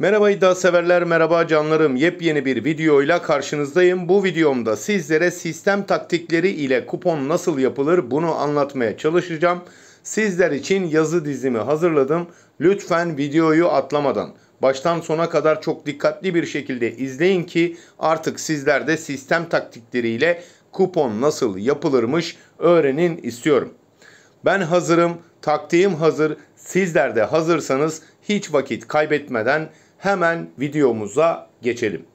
Merhaba iddia severler, merhaba canlarım. Yepyeni bir videoyla karşınızdayım. Bu videomda sizlere sistem taktikleri ile kupon nasıl yapılır bunu anlatmaya çalışacağım. Sizler için yazı dizimi hazırladım. Lütfen videoyu atlamadan baştan sona kadar çok dikkatli bir şekilde izleyin ki artık sizler de sistem taktikleriyle kupon nasıl yapılırmış öğrenin istiyorum. Ben hazırım, taktiğim hazır. Sizler de hazırsanız hiç vakit kaybetmeden hemen videomuza geçelim.